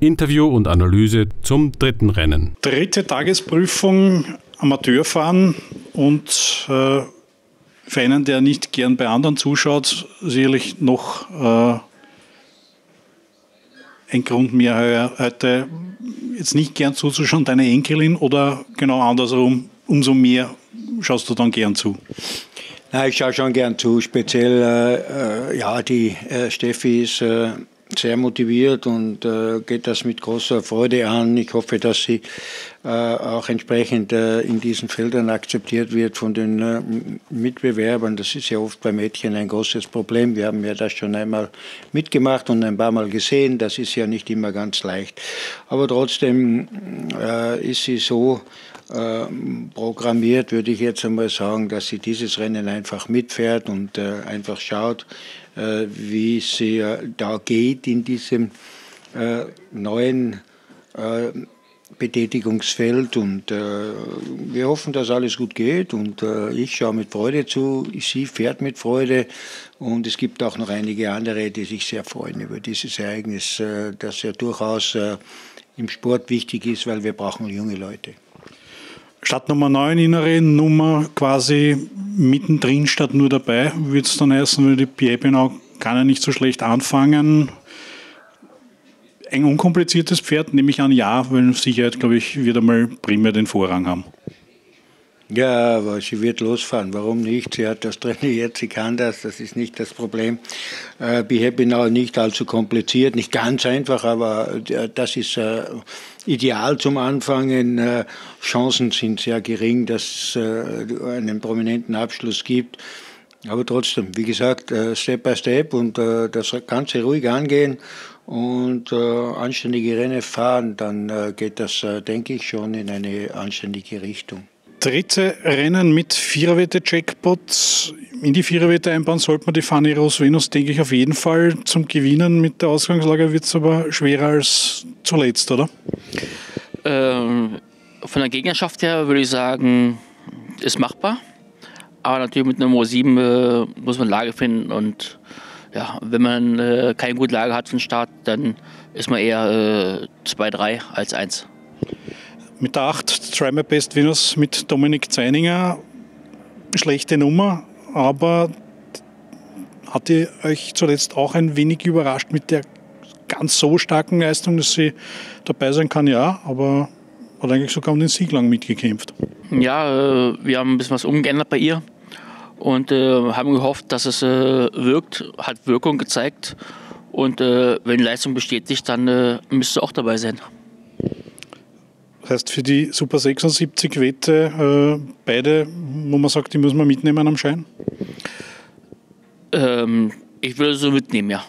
Interview und Analyse zum dritten Rennen. Dritte Tagesprüfung, Amateurfahren und äh, für einen, der nicht gern bei anderen zuschaut, sicherlich noch äh, ein Grund mehr heute jetzt nicht gern zuzuschauen, deine Enkelin oder genau andersrum, umso mehr schaust du dann gern zu? Na, ich schaue schon gern zu. Speziell, äh, äh, ja, die äh, Steffi ist äh, sehr motiviert und äh, geht das mit großer Freude an. Ich hoffe, dass sie äh, auch entsprechend in diesen Feldern akzeptiert wird von den Mitbewerbern. Das ist ja oft bei Mädchen ein großes Problem. Wir haben ja das schon einmal mitgemacht und ein paar Mal gesehen. Das ist ja nicht immer ganz leicht. Aber trotzdem ist sie so ähm, programmiert, würde ich jetzt einmal sagen, dass sie dieses Rennen einfach mitfährt und äh, einfach schaut, äh, wie sie äh, da geht in diesem neuen Betätigungsfeld und äh, wir hoffen, dass alles gut geht und äh, ich schaue mit Freude zu, sie fährt mit Freude und es gibt auch noch einige andere, die sich sehr freuen über dieses Ereignis, äh, das ja durchaus im Sport wichtig ist, weil wir brauchen junge Leute. Statt Nummer 9 innere Nummer quasi mittendrin statt nur dabei, wird es dann heißen, weil die Piepenau kann ja nicht so schlecht anfangen. Ein unkompliziertes Pferd, nehme ich an, ja, weil Sicherheit, glaube ich, wird einmal primär den Vorrang haben. Ja, aber sie wird losfahren. Warum nicht? Sie hat das trainiert, sie kann das, das ist nicht das Problem. Äh, Be Happy Now nicht allzu kompliziert, nicht ganz einfach, aber äh, das ist äh, ideal zum Anfangen. Äh, Chancen sind sehr gering, dass es äh, einen prominenten Abschluss gibt. Aber trotzdem, wie gesagt, äh, Step by Step und das Ganze ruhig angehen und anständige Rennen fahren, dann geht das, denke ich, schon in eine anständige Richtung dritte Rennen mit Viererwette-Jackpots in die Viererwette einbauen sollte man die Fanny Rose Venus, denke ich, auf jeden Fall zum Gewinnen. Mit der Ausgangslage wird es aber schwerer als zuletzt, oder? Ähm, von der Gegnerschaft her würde ich sagen, ist machbar. Aber natürlich mit Nummer 7 äh, muss man Lage finden und ja, wenn man äh, keine gute Lage hat für den Start, dann ist man eher 2-3 äh, als 1. Mit der 8 Try My Best Venus mit Dominik Zeininger. Schlechte Nummer, aber hat die euch zuletzt auch ein wenig überrascht mit der ganz so starken Leistung, dass sie dabei sein kann? Ja, aber hat eigentlich sogar um den Sieg lang mitgekämpft. Ja, äh, wir haben ein bisschen was umgeändert bei ihr und äh, haben gehofft, dass es äh, wirkt, hat Wirkung gezeigt. Und wenn die Leistung bestätigt, dann müsste auch dabei sein. Heißt, für die Super 76 Wette äh, beide, wo man sagt, die muss man mitnehmen am Schein? Ähm, ich würde so mitnehmen, ja.